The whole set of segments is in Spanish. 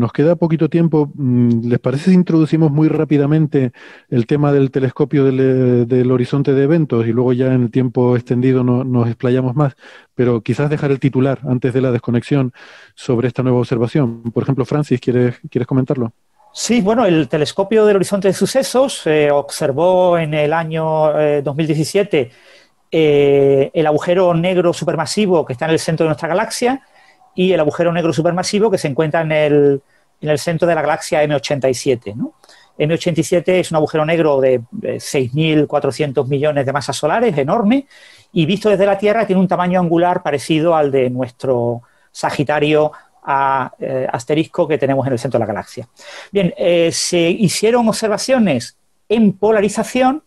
Nos queda poquito tiempo. Mm, ¿Les parece si introducimos muy rápidamente el tema del telescopio del, del horizonte de eventos y luego ya en el tiempo extendido no, nos explayamos más? Pero quizás dejar el titular antes de la desconexión sobre esta nueva observación. Por ejemplo, Francis, ¿quieres, ¿quieres comentarlo? Sí, bueno, el telescopio del horizonte de sucesos eh, observó en el año 2017 eh, eh, el agujero negro supermasivo que está en el centro de nuestra galaxia y el agujero negro supermasivo que se encuentra en el, en el centro de la galaxia M87. M87 es un agujero negro de 6.400 millones de masas solares, enorme, y visto desde la Tierra tiene un tamaño angular parecido al de nuestro Sagitario eh, asterisco que tenemos en el centro de la galaxia. Bien, eh, se hicieron observaciones en polarización,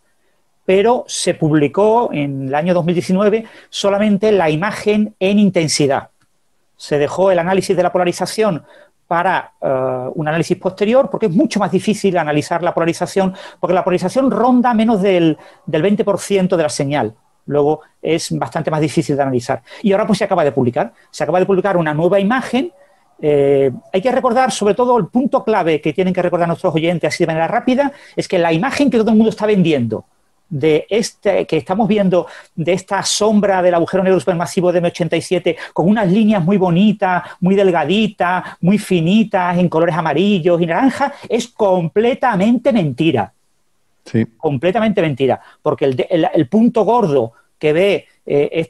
pero se publicó en el año 2019 solamente la imagen en intensidad. Se dejó el análisis de la polarización para eh, un análisis posterior, porque es mucho más difícil analizar la polarización, porque la polarización ronda menos del, del 20% de la señal. Luego es bastante más difícil de analizar. Y ahora pues se acaba de publicar. Se acaba de publicar una nueva imagen eh, hay que recordar, sobre todo, el punto clave que tienen que recordar nuestros oyentes así de manera rápida, es que la imagen que todo el mundo está vendiendo de este que estamos viendo de esta sombra del agujero negro supermasivo de M87 con unas líneas muy bonitas, muy delgaditas, muy finitas, en colores amarillos y naranjas, es completamente mentira. Sí. Completamente mentira. Porque el punto gordo que ve eh,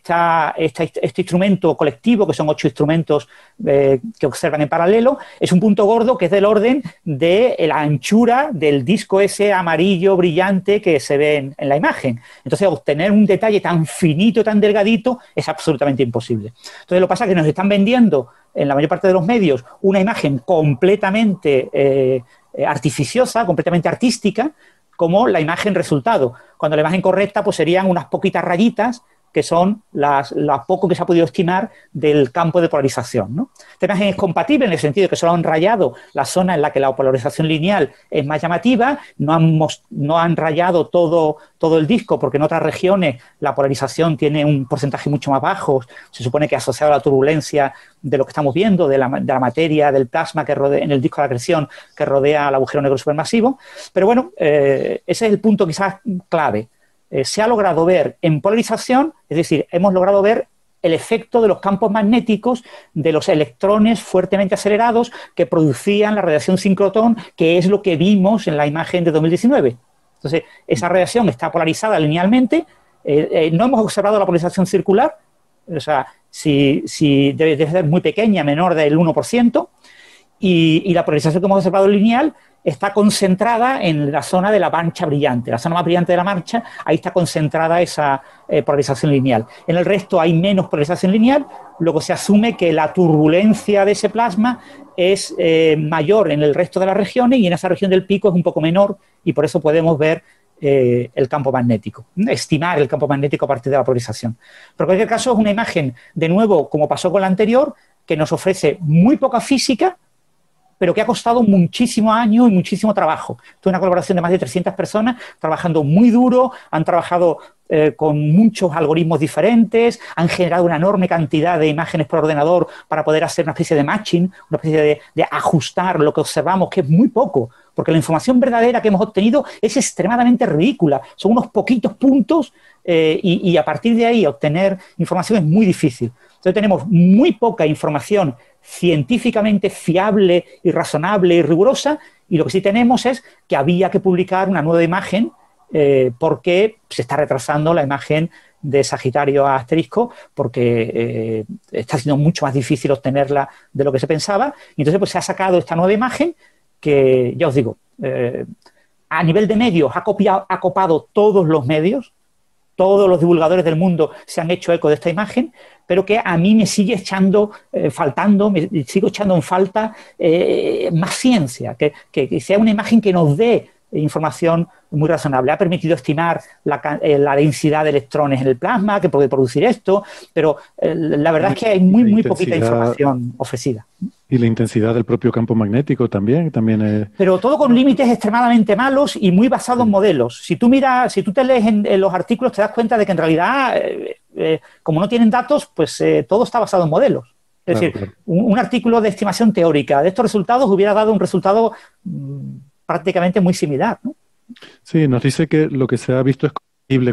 este instrumento colectivo, que son ocho instrumentos eh, que observan en paralelo, es un punto gordo que es del orden de la anchura del disco ese amarillo brillante que se ve en, la imagen. Entonces, obtener un detalle tan finito, tan delgadito, es absolutamente imposible. Entonces, lo que pasa es que nos están vendiendo en la mayor parte de los medios una imagen completamente eh, artificiosa, completamente artística, como la imagen resultado. Cuando la imagen correcta, pues serían unas poquitas rayitas que son las, lo poco que se ha podido estimar del campo de polarización. ¿no? Esta imagen es compatible en el sentido de que solo han rayado la zona en la que la polarización lineal es más llamativa, no han, rayado todo, todo el disco porque en otras regiones la polarización tiene un porcentaje mucho más bajo, se supone que asociado a la turbulencia de lo que estamos viendo, de la, materia, del plasma que rodea, en el disco de acreción que rodea al agujero negro supermasivo. Pero bueno, eh, ese es el punto quizás clave. Eh, se ha logrado ver en polarización, es decir, hemos logrado ver el efecto de los campos magnéticos de los electrones fuertemente acelerados que producían la radiación sincrotón, que es lo que vimos en la imagen de 2019. Entonces, esa radiación está polarizada linealmente. Eh, eh, no hemos observado la polarización circular, o sea, si, debe, ser muy pequeña, menor del 1%, y, la polarización que hemos observado lineal está concentrada en la zona de la mancha brillante, la zona más brillante de la mancha, ahí está concentrada esa eh, polarización lineal. En el resto hay menos polarización lineal, luego se asume que la turbulencia de ese plasma es eh, mayor en el resto de las regiones y en esa región del pico es un poco menor y por eso podemos ver eh, el campo magnético, estimar el campo magnético a partir de la polarización. Pero en cualquier caso es una imagen, de nuevo, como pasó con la anterior, que nos ofrece muy poca física, pero que ha costado muchísimo año y muchísimo trabajo. Esto una colaboración de más de 300 personas trabajando muy duro, han trabajado eh, con muchos algoritmos diferentes, han generado una enorme cantidad de imágenes por ordenador para poder hacer una especie de matching, una especie de, ajustar lo que observamos, que es muy poco, porque la información verdadera que hemos obtenido es extremadamente ridícula. Son unos poquitos puntos eh, y, a partir de ahí obtener información es muy difícil. Entonces tenemos muy poca información científicamente fiable y razonable y rigurosa, y lo que sí tenemos es que había que publicar una nueva imagen eh, porque se está retrasando la imagen de Sagitario a asterisco porque eh, está siendo mucho más difícil obtenerla de lo que se pensaba. Y entonces pues, se ha sacado esta nueva imagen que, ya os digo, eh, a nivel de medios ha, copiado, ha copado todos los medios, todos los divulgadores del mundo se han hecho eco de esta imagen, pero que a mí me sigue echando, faltando, me sigo echando en falta más ciencia, que, sea una imagen que nos dé información muy razonable. Ha permitido estimar la, eh, densidad de electrones en el plasma que puede producir esto, pero la verdad es que hay muy, muy poquita información ofrecida. Y la intensidad del propio campo magnético también, también Pero todo con límites extremadamente malos y muy basados en modelos. Si tú miras, si tú te lees en, los artículos, te das cuenta de que en realidad, eh, como no tienen datos, pues eh, todo está basado en modelos. Es decir, un, artículo de estimación teórica de estos resultados hubiera dado un resultado mm, prácticamente muy similar. ¿no? Sí, nos dice que lo que se ha visto es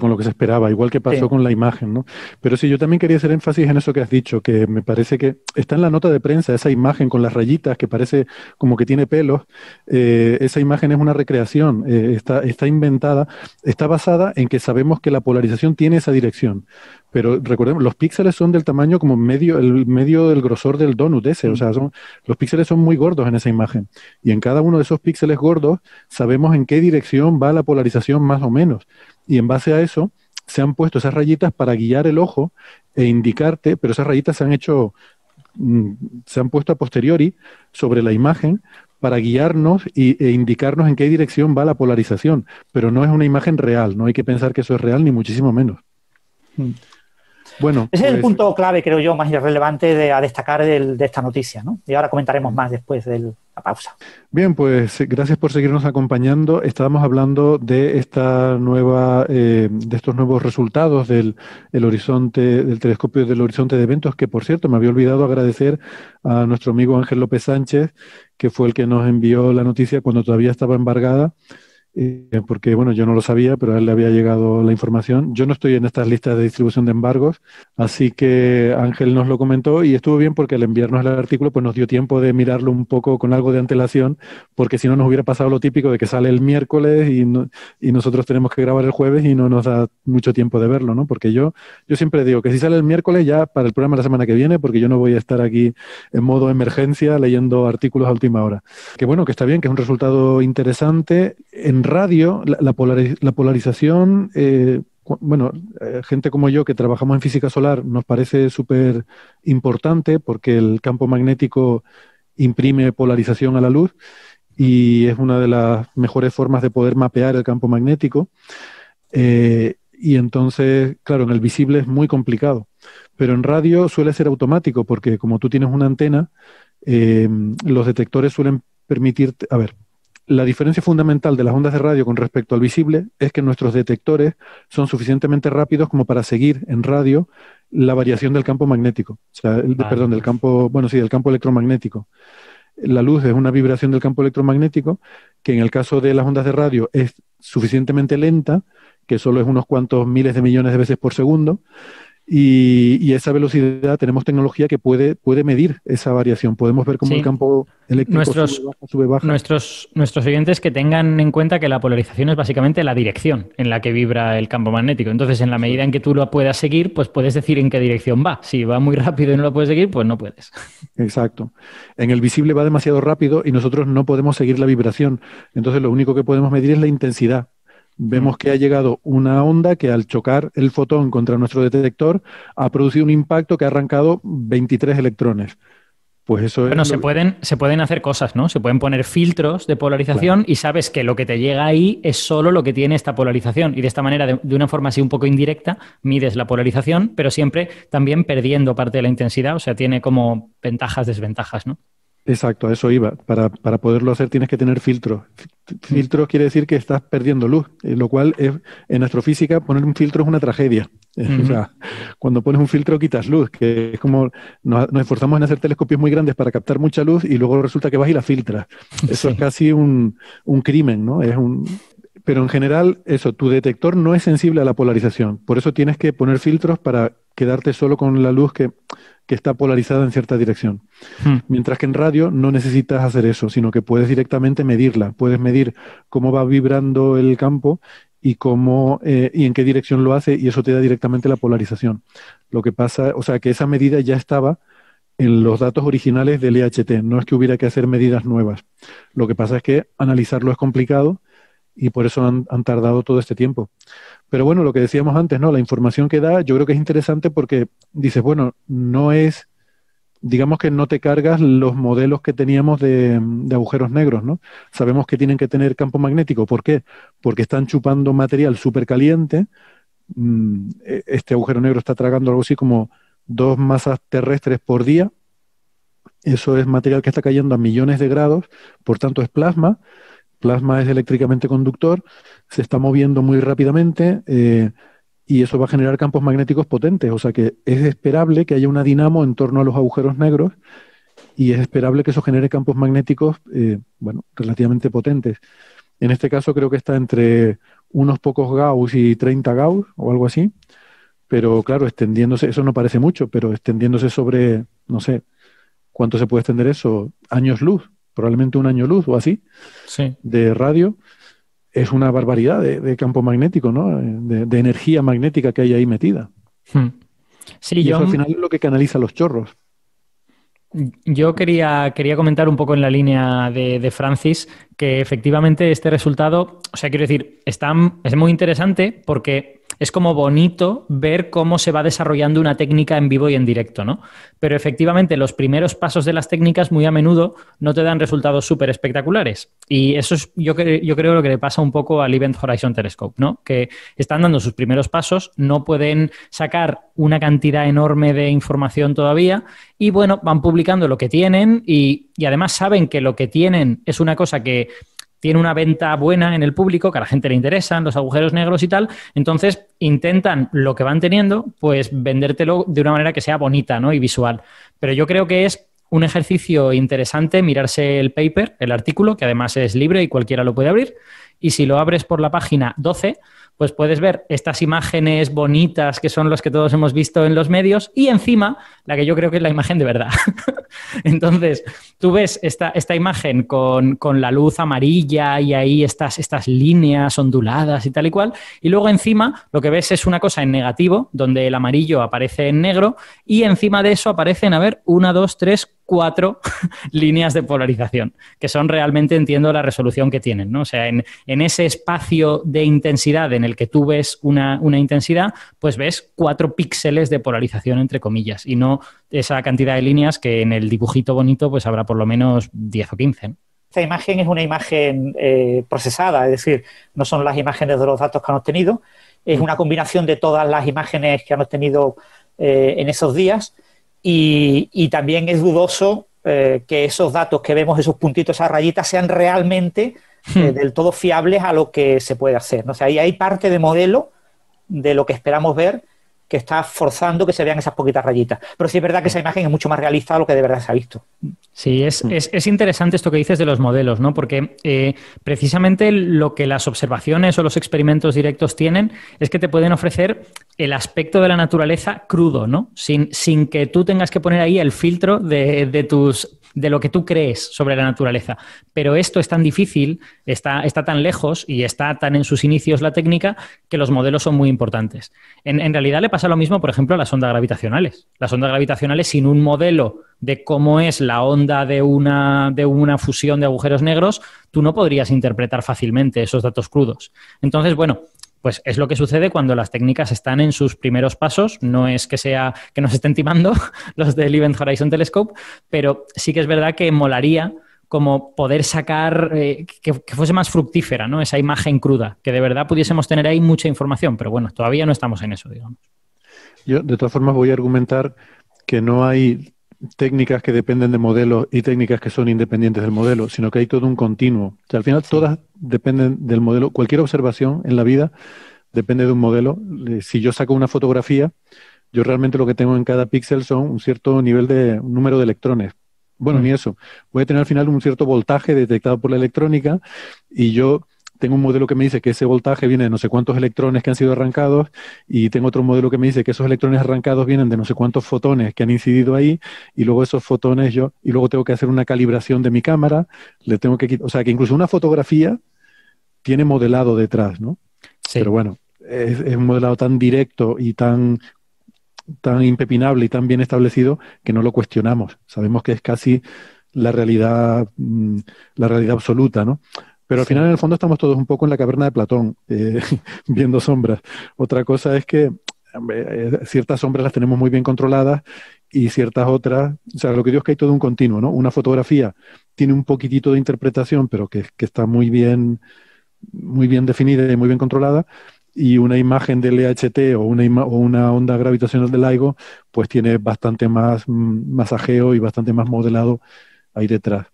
con lo que se esperaba, igual que pasó con la imagen, ¿no? Pero sí, yo también quería hacer énfasis en eso que has dicho, que me parece que está en la nota de prensa esa imagen con las rayitas que parece como que tiene pelos. Eh, esa imagen es una recreación, eh, está, está inventada, está basada en que sabemos que la polarización tiene esa dirección. Pero recordemos, los píxeles son del tamaño como medio, el medio del grosor del donut ese, o sea, son, los píxeles son muy gordos en esa imagen. Y en cada uno de esos píxeles gordos sabemos en qué dirección va la polarización más o menos. Y en base a eso se han puesto esas rayitas para guiar el ojo e indicarte, pero esas rayitas se han hecho, mm, se han puesto a posteriori sobre la imagen para guiarnos y, e indicarnos en qué dirección va la polarización, pero no es una imagen real, no hay que pensar que eso es real ni muchísimo menos. Mm. Bueno, Ese es el pues punto clave, creo yo, más relevante de, a destacar de esta noticia, ¿no? Y ahora comentaremos más después de la pausa. Bien, pues gracias por seguirnos acompañando. Estábamos hablando de esta nueva, eh, de estos nuevos resultados del horizonte, del telescopio del horizonte de eventos, que por cierto me había olvidado agradecer a nuestro amigo Ángel López Sánchez, que fue el que nos envió la noticia cuando todavía estaba embargada eh, porque bueno, yo no lo sabía, pero a él le había llegado la información. Yo no estoy en estas listas de distribución de embargos, así que Ángel nos lo comentó y estuvo bien porque al enviarnos el artículo pues nos dio tiempo de mirarlo un poco con algo de antelación, porque si no nos hubiera pasado lo típico de que sale el miércoles y, y nosotros tenemos que grabar el jueves y no nos da mucho tiempo de verlo, ¿no? Porque yo, yo siempre digo que si sale el miércoles ya para el programa la semana que viene, porque yo no voy a estar aquí en modo emergencia leyendo artículos a última hora. Que bueno, que está bien, que es un resultado interesante. En radio, la, polarización, eh, bueno, eh, gente como yo que trabajamos en física solar nos parece súper importante porque el campo magnético imprime polarización a la luz y es una de las mejores formas de poder mapear el campo magnético. Eh, y entonces, claro, en el visible es muy complicado, pero en radio suele ser automático porque como tú tienes una antena, los detectores suelen permitirte, a ver, la diferencia fundamental de las ondas de radio con respecto al visible es que nuestros detectores son suficientemente rápidos como para seguir en radio la variación del campo magnético, o sea, perdón, del campo, bueno, sí, del campo electromagnético. La luz es una vibración del campo electromagnético que en el caso de las ondas de radio es suficientemente lenta, que solo es unos cuantos miles de millones de veces por segundo, y, esa velocidad tenemos tecnología que puede, puede medir esa variación. Podemos ver cómo el campo eléctrico nuestros, sube, baja, sube, baja. Nuestros, nuestros oyentes que tengan en cuenta que la polarización es básicamente la dirección en la que vibra el campo magnético. Entonces, en la medida en que tú lo puedas seguir, pues puedes decir en qué dirección va. Si va muy rápido y no lo puedes seguir, pues no puedes. Exacto. En el visible va demasiado rápido y nosotros no podemos seguir la vibración. Entonces, lo único que podemos medir es la intensidad vemos que ha llegado una onda que al chocar el fotón contra nuestro detector ha producido un impacto que ha arrancado 23 electrones. Pues eso bueno, se, pueden, se pueden hacer cosas, ¿no? Se pueden poner filtros de polarización y sabes que lo que te llega ahí es solo lo que tiene esta polarización. Y de esta manera, de, una forma así un poco indirecta, mides la polarización, pero siempre también perdiendo parte de la intensidad. O sea, tiene como ventajas, desventajas, ¿no? Exacto, a eso iba. Para, para, poderlo hacer tienes que tener filtros. Filtros quiere decir que estás perdiendo luz, eh, lo cual es, en astrofísica poner un filtro es una tragedia. O sea, cuando pones un filtro quitas luz, que es como nos, esforzamos en hacer telescopios muy grandes para captar mucha luz y luego resulta que vas y la filtras. Eso es casi un, un crimen, ¿no? Es un, pero en general, eso, tu detector no es sensible a la polarización. Por eso tienes que poner filtros para quedarte solo con la luz que que está polarizada en cierta dirección. Hmm. Mientras que en radio no necesitas hacer eso, sino que puedes directamente medirla. Puedes medir cómo va vibrando el campo y cómo eh, y en qué dirección lo hace y eso te da directamente la polarización. Lo que pasa, o sea, que esa medida ya estaba en los datos originales del EHT, no es que hubiera que hacer medidas nuevas. Lo que pasa es que analizarlo es complicado y por eso han, tardado todo este tiempo. Pero bueno, lo que decíamos antes, ¿no? La información que da, yo creo que es interesante porque dices, bueno, no es, digamos que no te cargas los modelos que teníamos de, agujeros negros, ¿no? Sabemos que tienen que tener campo magnético. ¿Por qué? Porque están chupando material súper caliente. Mm, e, este agujero negro está tragando algo así como dos masas terrestres por día. Eso es material que está cayendo a millones de grados, por tanto es plasma plasma es eléctricamente conductor, se está moviendo muy rápidamente eh, y eso va a generar campos magnéticos potentes. O sea que es esperable que haya una dinamo en torno a los agujeros negros y es esperable que eso genere campos magnéticos, eh, bueno, relativamente potentes. En este caso creo que está entre unos pocos Gauss y 30 Gauss o algo así, pero claro, extendiéndose, eso no parece mucho, pero extendiéndose sobre, no sé, ¿cuánto se puede extender eso? Años luz, probablemente un año luz o así, de radio es una barbaridad de, campo magnético, ¿no? De, energía magnética que hay ahí metida. Hmm. Sí, y yo... eso al final es lo que canaliza los chorros. Yo quería, quería comentar un poco en la línea de, de, Francis que efectivamente este resultado, o sea, quiero decir, es muy interesante porque es como bonito ver cómo se va desarrollando una técnica en vivo y en directo, ¿no? Pero efectivamente los primeros pasos de las técnicas muy a menudo no te dan resultados súper espectaculares. Y eso es, yo, yo creo lo que le pasa un poco al Event Horizon Telescope, ¿no? Que están dando sus primeros pasos, no pueden sacar una cantidad enorme de información todavía y bueno, van publicando lo que tienen y, y además saben que lo que tienen es una cosa que tiene una venta buena en el público, que a la gente le interesan, los agujeros negros y tal, entonces intentan lo que van teniendo, pues vendértelo de una manera que sea bonita ¿no? y visual. Pero yo creo que es un ejercicio interesante mirarse el paper, el artículo, que además es libre y cualquiera lo puede abrir, y si lo abres por la página 12, pues puedes ver estas imágenes bonitas que son los que todos hemos visto en los medios y encima la que yo creo que es la imagen de verdad. Entonces, tú ves esta, esta imagen con, la luz amarilla y ahí estas, estas líneas onduladas y tal y cual, y luego encima lo que ves es una cosa en negativo, donde el amarillo aparece en negro y encima de eso aparecen, a ver, una, dos, tres, cuatro líneas de polarización, que son realmente, entiendo, la resolución que tienen. ¿no? O sea, en, ese espacio de intensidad en el que tú ves una, intensidad, pues ves cuatro píxeles de polarización, entre comillas, y no esa cantidad de líneas que en el dibujito bonito pues habrá por lo menos 10 o 15. Esta imagen es una imagen eh, procesada, es decir, no son las imágenes de los datos que han obtenido, es una combinación de todas las imágenes que han obtenido eh, en esos días y, también es dudoso eh, que esos datos que vemos, esos puntitos, esas rayitas, sean realmente eh, hmm. del todo fiables a lo que se puede hacer. O sea, ahí hay parte de modelo de lo que esperamos ver que está forzando que se vean esas poquitas rayitas. Pero sí es verdad que esa imagen es mucho más realista de lo que de verdad se ha visto. Sí, es, es, interesante esto que dices de los modelos, ¿no? Porque eh, precisamente lo que las observaciones o los experimentos directos tienen es que te pueden ofrecer el aspecto de la naturaleza crudo, ¿no? Sin, sin que tú tengas que poner ahí el filtro de, de tus de lo que tú crees sobre la naturaleza. Pero esto es tan difícil, está, está tan lejos y está tan en sus inicios la técnica que los modelos son muy importantes. En, realidad le pasa lo mismo, por ejemplo, a las ondas gravitacionales. Las ondas gravitacionales sin un modelo de cómo es la onda de una, de una fusión de agujeros negros, tú no podrías interpretar fácilmente esos datos crudos. Entonces, bueno, pues es lo que sucede cuando las técnicas están en sus primeros pasos. No es que sea que nos estén timando los del Event Horizon Telescope, pero sí que es verdad que molaría como poder sacar, eh, que, fuese más fructífera, ¿no? Esa imagen cruda, que de verdad pudiésemos tener ahí mucha información, pero bueno, todavía no estamos en eso, digamos. Yo, de todas formas, voy a argumentar que no hay técnicas que dependen de modelos y técnicas que son independientes del modelo, sino que hay todo un continuo. O sea, al final todas dependen del modelo. Cualquier observación en la vida depende de un modelo. Si yo saco una fotografía, yo realmente lo que tengo en cada píxel son un cierto nivel de un número de electrones. Bueno, mm. ni eso. Voy a tener al final un cierto voltaje detectado por la electrónica y yo tengo un modelo que me dice que ese voltaje viene de no sé cuántos electrones que han sido arrancados y tengo otro modelo que me dice que esos electrones arrancados vienen de no sé cuántos fotones que han incidido ahí y luego esos fotones yo y luego tengo que hacer una calibración de mi cámara, le tengo que o sea, que incluso una fotografía tiene modelado detrás, ¿no? Sí. Pero bueno, es, un modelado tan directo y tan tan impepinable y tan bien establecido que no lo cuestionamos. Sabemos que es casi la realidad, mm, la realidad absoluta, ¿no? Pero al final, en el fondo, estamos todos un poco en la caverna de Platón, eh, viendo sombras. Otra cosa es que eh, ciertas sombras las tenemos muy bien controladas y ciertas otras, o sea, lo que digo es que hay todo un continuo, ¿no? Una fotografía tiene un poquitito de interpretación, pero que, está muy bien, muy bien definida y muy bien controlada, y una imagen del EHT o una, o una onda gravitacional del LIGO, pues tiene bastante más mm, masajeo y bastante más modelado ahí detrás.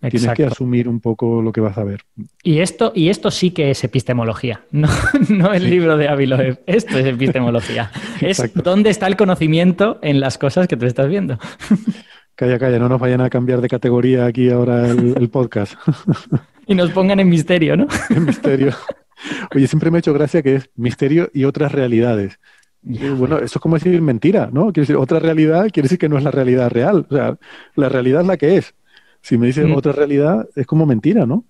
Tienes que asumir un poco lo que vas a ver. Y esto, y esto sí que es epistemología, no, no el libro de Aviloev. Esto es epistemología. es dónde está el conocimiento en las cosas que tú estás viendo. Calla, calla, no nos vayan a cambiar de categoría aquí ahora el, podcast. y nos pongan en misterio, ¿no? en misterio. Oye, siempre me ha hecho gracia que es misterio y otras realidades. bueno, eso es como decir mentira, ¿no? Quiere decir, otra realidad quiere decir que no es la realidad real. O sea, la realidad es la que es. Si me dices mm. otra realidad, es como mentira, ¿no?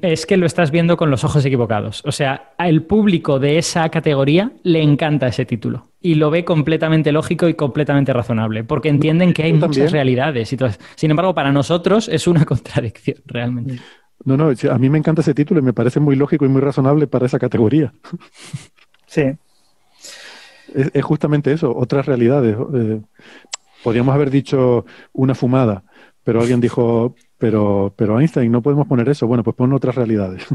Es que lo estás viendo con los ojos equivocados. O sea, al público de esa categoría le encanta ese título y lo ve completamente lógico y completamente razonable, porque entienden que hay muchas realidades. Y Sin embargo, para nosotros es una contradicción, realmente. No, no, a mí me encanta ese título y me parece muy lógico y muy razonable para esa categoría. Sí. Es, justamente eso, otras realidades. Eh, podríamos haber dicho una fumada, pero alguien dijo, pero, pero Einstein, no podemos poner eso. Bueno, pues pon otras realidades.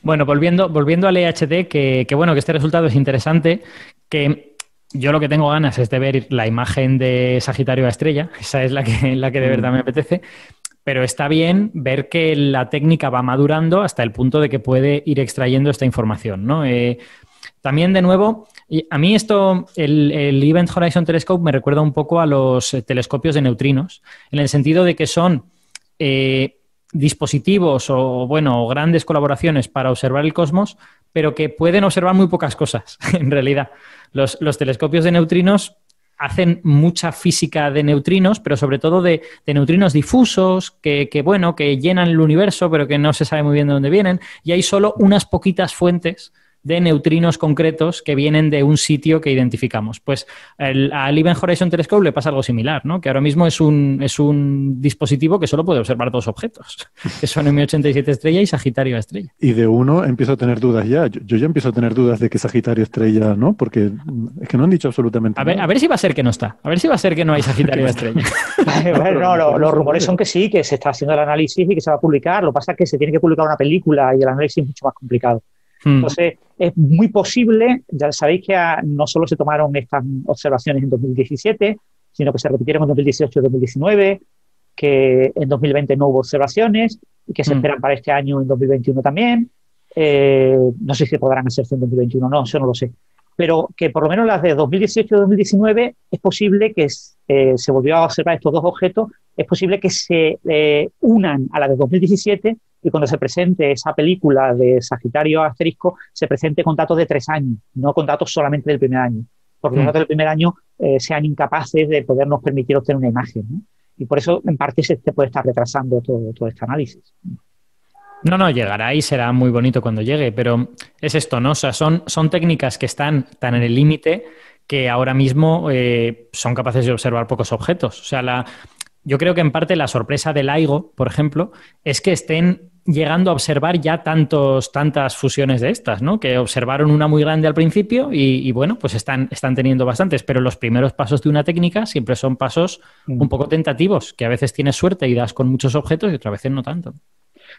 Bueno, volviendo, volviendo al EHD, que, bueno, que este resultado es interesante, que yo lo que tengo ganas es de ver la imagen de Sagitario a estrella, esa es la que, la que de verdad me apetece, pero está bien ver que la técnica va madurando hasta el punto de que puede ir extrayendo esta información, ¿no? Eh, también, de nuevo, a mí esto, el, Event Horizon Telescope me recuerda un poco a los eh, telescopios de neutrinos, en el sentido de que son eh, dispositivos o, bueno, grandes colaboraciones para observar el cosmos, pero que pueden observar muy pocas cosas, en realidad. Los, telescopios de neutrinos hacen mucha física de neutrinos, pero sobre todo de, neutrinos difusos, que, que, bueno, que llenan el universo, pero que no se sabe muy bien de dónde vienen, y hay solo unas poquitas fuentes de neutrinos concretos que vienen de un sitio que identificamos. Pues al Event Horizon Telescope le pasa algo similar, ¿no? que ahora mismo es un, es un dispositivo que solo puede observar dos objetos, que son M87 estrella y Sagitario estrella. Y de uno empiezo a tener dudas ya. Yo, ya empiezo a tener dudas de que Sagitario estrella, ¿no? Porque es que no han dicho absolutamente a ver, nada. A ver si va a ser que no está. A ver si va a ser que no hay Sagitario estrella. bueno, no, los rumores son que sí, que se está haciendo el análisis y que se va a publicar. Lo que pasa es que se tiene que publicar una película y el análisis es mucho más complicado. Hmm. Entonces, es muy posible, ya sabéis que no solo se tomaron estas observaciones en 2017, sino que se repitieron en 2018 y 2019, que en 2020 no hubo observaciones y que se hmm. esperan para este año en 2021 también. Eh, no sé si podrán hacerse en 2021 no, eso no lo sé. Pero que por lo menos las de 2018 y 2019 es posible que eh, se volvió a observar estos dos objetos, es posible que se eh, unan a la de 2017 y cuando se presente esa película de Sagitario Asterisco, se presente con datos de tres años, no con datos solamente del primer año, porque los mm. datos del primer año eh, sean incapaces de podernos permitir obtener una imagen. Y por eso, en parte, se puede estar retrasando todo, todo este análisis. No, no, llegará y será muy bonito cuando llegue, pero es esto, ¿no? O sea, son, son técnicas que están tan en el límite que ahora mismo eh, son capaces de observar pocos objetos. O sea, la, yo creo que en parte la sorpresa del LIGO, por ejemplo, es que estén llegando a observar ya tantos, tantas fusiones de estas, ¿no? Que observaron una muy grande al principio y, bueno, pues están, están teniendo bastantes, pero los primeros pasos de una técnica siempre son pasos mm. un poco tentativos, que a veces tienes suerte y das con muchos objetos y otras veces no tanto.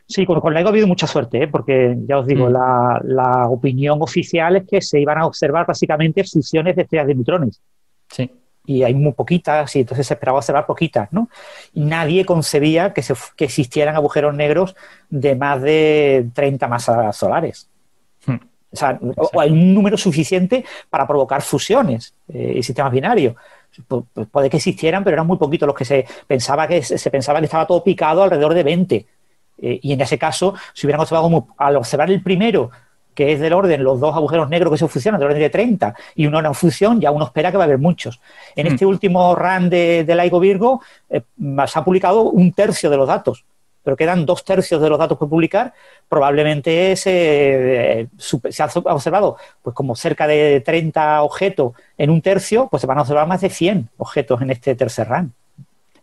Sí, con, con ha habido mucha suerte, ¿eh? porque ya os digo, mm. la, la opinión oficial es que se iban a observar básicamente fusiones de estrellas de neutrones. Sí y hay muy poquitas, y entonces se esperaba observar poquitas, ¿no? Y nadie concebía que, se, que existieran agujeros negros de más de 30 masas solares. Hmm. O sea, o, hay un número suficiente para provocar fusiones eh, y sistemas binarios. puede que existieran, pero eran muy poquitos los que se pensaba que se pensaba que estaba todo picado alrededor de 20. Eh, y en ese caso, si hubieran observado al observar el primero que es del orden, los dos agujeros negros que se fusionan, del orden de 30, y uno en fusión, ya uno espera que va a haber muchos. En hmm. este último run de, de LIGO Virgo eh, se ha publicado un tercio de los datos, pero quedan dos tercios de los datos por publicar. Probablemente se, eh, se ha observado pues como cerca de 30 objetos en un tercio, pues se van a observar más de 100 objetos en este tercer run.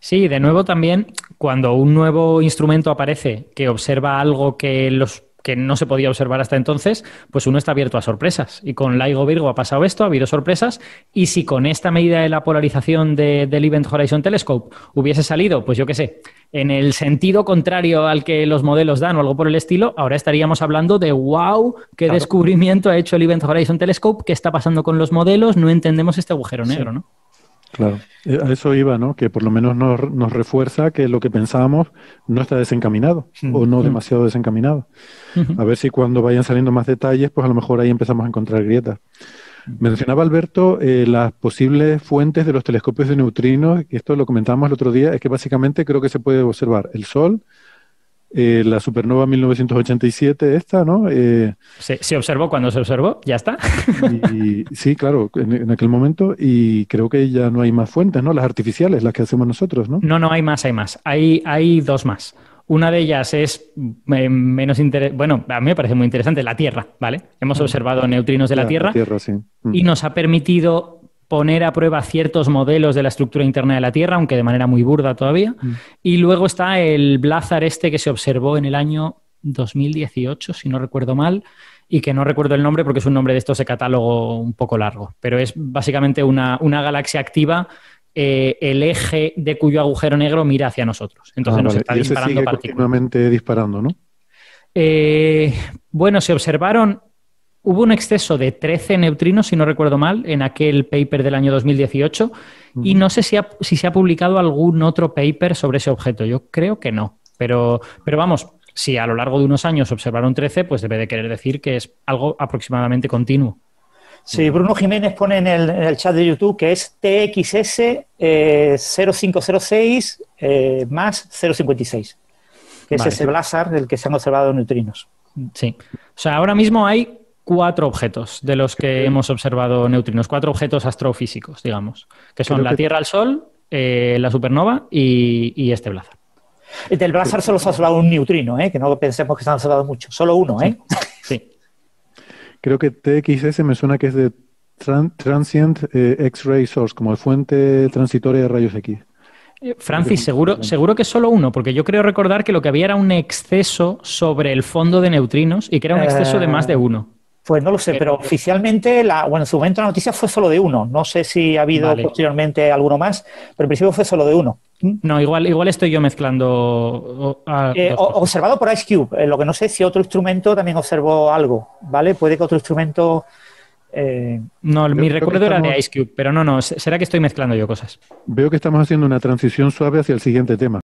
Sí, de nuevo también, cuando un nuevo instrumento aparece que observa algo que los que no se podía observar hasta entonces, pues uno está abierto a sorpresas. Y con LIGO Virgo ha pasado esto, ha habido sorpresas. Y si con esta medida de la polarización del Event Horizon Telescope hubiese salido, pues yo qué sé, en el sentido contrario al que los modelos dan o algo por el estilo, ahora estaríamos hablando de wow, qué descubrimiento ha hecho el Event Horizon Telescope, qué está pasando con los modelos, no entendemos este agujero negro, ¿no? Claro, eh, a eso iba, ¿no? Que por lo menos nos, refuerza que lo que pensábamos no está desencaminado mm. o no mm. demasiado desencaminado. A ver si cuando vayan saliendo más detalles, pues a lo mejor ahí empezamos a encontrar grietas. Mencionaba Alberto eh, las posibles fuentes de los telescopios de neutrinos, y esto lo comentábamos el otro día, es que básicamente creo que se puede observar el Sol, eh, la supernova 1987, esta, ¿no? Eh, se, observó cuando se observó, ya está. Y, sí, claro, en, aquel momento, y creo que ya no hay más fuentes, ¿no? Las artificiales, las que hacemos nosotros, ¿no? No, no, hay más, hay más. Hay, hay dos más. Una de ellas es eh, menos interesante, bueno, a mí me parece muy interesante, la Tierra, ¿vale? Hemos mm. observado neutrinos de la, Tierra, mm. y nos ha permitido poner a prueba ciertos modelos de la estructura interna de la Tierra, aunque de manera muy burda todavía. Mm. Y luego está el Blazar este que se observó en el año 2018, si no recuerdo mal, y que no recuerdo el nombre porque es un nombre de estos de catálogo un poco largo, pero es básicamente una, una galaxia activa eh, el eje de cuyo agujero negro mira hacia nosotros. Entonces ah, nos está disparando partículas. continuamente disparando, ¿no? Eh, bueno, se observaron, hubo un exceso de 13 neutrinos, si no recuerdo mal, en aquel paper del año 2018, y no sé si, si, se ha publicado algún otro paper sobre ese objeto. Yo creo que no, pero, pero vamos, si a lo largo de unos años observaron 13, pues debe de querer decir que es algo aproximadamente continuo. Sí, Bruno Jiménez pone en el, chat de YouTube que es TXS 0506 eh, eh, más 056, que es ese blazar del que se han observado neutrinos. Sí. O sea, ahora mismo hay cuatro objetos de los que hemos observado neutrinos, cuatro objetos astrofísicos, digamos, que son la Tierra, el Sol, eh, la supernova y, este blazar. Del blazar solo se ha observado un neutrino, ¿eh? que no pensemos que se han observado mucho, solo uno. ¿eh? sí. Creo que TXS me suena que es de Transient eh, X-Ray Source, como fuente transitoria de rayos X. Eh, Francis, seguro, seguro que es solo uno, porque yo creo recordar que lo que había era un exceso sobre el fondo de neutrinos y que era un exceso de más de uno. Pues no lo sé, pero oficialmente, la, bueno, en su momento la noticia fue solo de uno. No sé si ha habido posteriormente alguno más, pero en principio fue solo de uno. No, igual, igual estoy yo mezclando. Eh, observado por Ice Cube. Eh, lo que no sé si otro instrumento también observó algo, ¿vale? Puede que otro instrumento. Eh, no, mi recuerdo era de Ice Cube, pero no, no, será que estoy mezclando yo cosas. Veo que estamos haciendo una transición suave hacia el siguiente tema.